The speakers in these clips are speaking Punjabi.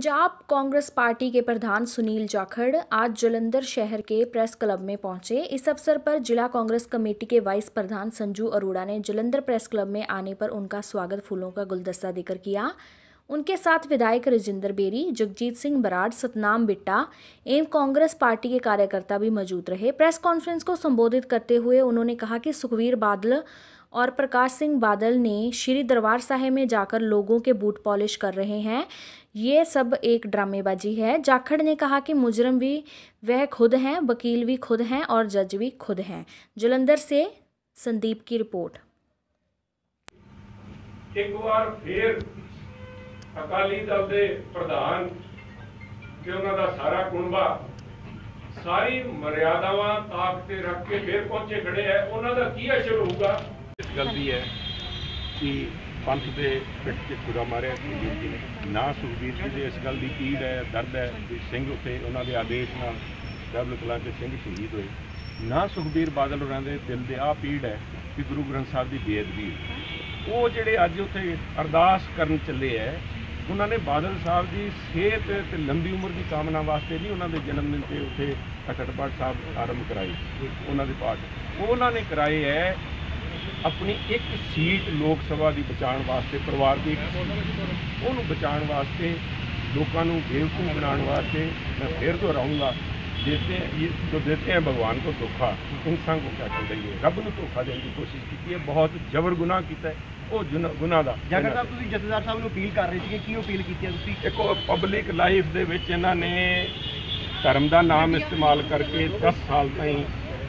पंजाब कांग्रेस पार्टी के प्रधान सुनील जाखड़ आज जलंधर शहर के प्रेस क्लब में पहुँचे। इस अवसर पर जिला कांग्रेस कमेटी के वाइस प्रधान संजू अरोड़ा ने जलंधर प्रेस क्लब में आने पर उनका स्वागत फूलों का गुलदस्ता देकर किया। उनके साथ विधायक राजेंद्र बेरी, जगजीत सिंह बराड़, सतनाम बिट्टा, एवं कांग्रेस पार्टी के कार्यकर्ता भी मौजूद रहे। प्रेस कॉन्फ्रेंस को संबोधित करते हुए उन्होंने कहा कि सुखवीर बादल और प्रकाश सिंह बादल ने श्री दरबार साहिब में जाकर लोगों के बूट पॉलिश कर रहे हैं ये सब एक ड्रामेबाजी है जाखड़ ने कहा कि मुजरम भी वह खुद हैं वकील भी खुद हैं और जज भी खुद हैं जलंधर से संदीप की रिपोर्ट ਇੱਕ ਵਾਰ ਫੇਰ ਅਕਾਲੀ ਦਲ ਦੇ ਪ੍ਰਧਾਨ ਤੇ ਉਹਨਾਂ ਦਾ ਸਾਰਾ ਕੁੰਬਾ ਸਾਰੀ ਮਰਿਆਦਾਵਾਂ ਤਾਕ ਤੇ ਰੱਖ ਕੇ ਫੇਰ ਪਹੁੰਚੇ ਖੜੇ ਹੈ ਉਹਨਾਂ ਦਾ ਕੀ ਅਸਰ ਹੋਊਗਾ ਇਸ ਗੱਲ ਦੀ ਹੈ ਕਿ ਪੰਥ ਦੇ ਪਿੱਠ ਤੇ ਛੁਰਾ ਮਾਰਿਆ ਸੁਖਬੀਰ ਜੀ ਨੇ। ਨਾ ਸੁਖਬੀਰ ਜੀ ਦੇ ਇਸ ਗੱਲ ਦੀ ਪੀੜ ਹੈ, ਦਰਦ ਹੈ ਕਿ ਸਿੰਘ ਉੱਤੇ ਉਹਨਾਂ ਦੇ ਆਦੇਸ਼ ਨਾਲ ਡਬਲ ਕਲਾਂ ਦੇ ਸਿੰਘ ਸ਼ਹੀਦ ਹੋਏ। ਨਾ ਸੁਖਬੀਰ ਬਾਦਲ ਹੋਰਾਂ ਦੇ ਦਿਲ ਦੇ ਆ ਪੀੜ ਹੈ ਕਿ ਗੁਰੂ ਗ੍ਰੰਥ ਸਾਹਿਬ ਦੀ ਬੇਅਦਬੀ ਉਹ ਜਿਹੜੇ ਅੱਜ ਉੱਥੇ ਅਰਦਾਸ ਕਰਨ ਚੱਲੇ ਹੈ, ਉਹਨਾਂ ਨੇ ਬਾਦਲ ਸਾਹਿਬ ਦੀ ਸਿਹਤ ਤੇ ਲੰਬੀ ਉਮਰ ਦੀ ਕਾਮਨਾ ਵਾਸਤੇ ਨਹੀਂ ਉਹਨਾਂ ਦੇ ਜਨਮ ਦਿਨ ਤੇ ਉੱਥੇ ਅਖੰਡ ਪਾਠ ਸਾਹਿਬ ਆਰੰਭ ਕਰਾਈ ਉਹਨਾਂ ਦੇ ਪਾਠ। ਉਹਨਾਂ ਨੇ ਕਰਾਏ ਹੈ ਆਪਣੀ ਇੱਕ ਸੀਟ ਲੋਕ ਸਭਾ ਦੀ ਬਚਾਉਣ ਵਾਸਤੇ ਪਰਿਵਾਰ ਦੀ ਉਹਨੂੰ ਬਚਾਉਣ ਵਾਸਤੇ ਲੋਕਾਂ ਨੂੰ ਬੇਵਕੂਫ ਬਣਾਉਣ ਵਾਸਤੇ ਮੈਂ ਫਿਰ ਦੁਹਰਾਉਂਗਾ ਦੇਤੇ ਇਹ ਜੋ ਦੇਤੇ ਹੈ ਭਗਵਾਨ ਕੋ ਧੋਖਾ ਇਨਸਾਨ ਕੋ ਕਿਆ ਕਰ ਦਈਏ ਰੱਬ ਨੂੰ ਧੋਖਾ ਦੇਣ ਦੀ ਕੋਸ਼ਿਸ਼ ਕੀਤੀ ਹੈ ਬਹੁਤ ਜਬਰ ਗੁਨਾਹ ਕੀਤਾ ਉਹ ਜੁਨਾ- ਗੁਨਾਹ ਦਾ। ਜਾਗਰ ਸਾਹਿਬ ਤੁਸੀਂ ਜਥੇਦਾਰ ਸਾਹਿਬ ਨੂੰ ਅਪੀਲ ਕਰ ਰਹੇ ਸੀਗੇ ਕੀ ਅਪੀਲ ਕੀਤੀ ਹੈ ਤੁਸੀਂ? ਦੇਖੋ ਪਬਲਿਕ ਲਾਈਫ ਦੇ ਵਿੱਚ ਇਹਨਾਂ ਨੇ ਧਰਮ ਦਾ ਨਾਮ ਇਸਤੇਮਾਲ ਕਰਕੇ 10 ਸਾਲ ਤਾਈਂ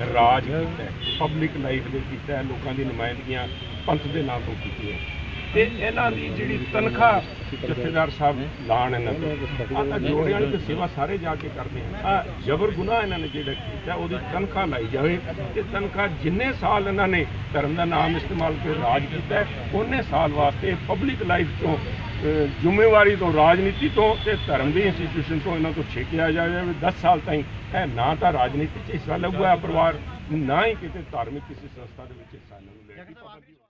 ਰਾਜ ਕੀਤਾ ਪਬਲਿਕ ਲਾਈਫ ਦੇ ਕੀਤਾ ਲੋਕਾਂ ਦੀ ਨੁਮਾਇੰਦਗੀਆਂ ਪੰਥ ਦੇ ਨਾਂ ਤੋਂ ਕੀਤੀਆਂ। ਤੇ ਇਹਨਾਂ ਦੀ ਜਿਹੜੀ ਤਨਖਾਹ ਜਥੇਦਾਰ ਸਾਹਿਬ ਲਾਣ ਇਹਨਾਂ ਤੋਂ। ਆਹ ਜੋੜਿਆਂ ਵਾਲੀ ਸੇਵਾ ਸਾਰੇ ਜਾ ਕੇ ਕਰਦੇ ਆ। ਆ ਜ਼ਬਰ ਗੁਨਾਹ ਇਹਨਾਂ ਨੇ ਜਿਹੜਾ ਕੀਤਾ, ਉਹਦੀ ਤਨਖਾਹ ਲਾਈ ਜਾਵੇ। ਤੇ ਤਨਖਾਹ ਜਿੰਨੇ ਸਾਲ ਇਹਨਾਂ ਨੇ ਧਰਮ ਦਾ ਨਾਮ ਇਸਤੇਮਾਲ ਕੇ ਰਾਜ ਕੀਤਾ ਉਹਨੇ ਸਾਲ ਵਾਸਤੇ ਪਬਲਿਕ ਲਾਈਫ ਤੋਂ ਜ਼ਿੰਮੇਵਾਰੀ ਤੋਂ, ਰਾਜਨੀਤੀ ਤੋਂ ਤੇ ਧਰਮ ਦੀ ਇੰਸਟੀਟਿਊਸ਼ਨ ਤੋਂ ਇਹਨਾਂ ਤੋਂ ਛੇਕਿਆ ਜਾਵੇ। ਵੀ 10 ਸਾਲ ਤਾਈਂ ਇਹ ਨਾ ਤਾਂ ਰਾਜਨੀਤੀ 'ਚ ਹਿੱਸਾ ਲਊਗਾ ਪਰਿਵਾਰ, ਨਾ ਹੀ ਕਿਤੇ ਧਾਰਮਿਕ ਕਿਸੇ ਸੰਸਥਾ ਦੇ ਵਿੱਚ ਹਿੱਸਾ ਲਊਗਾ।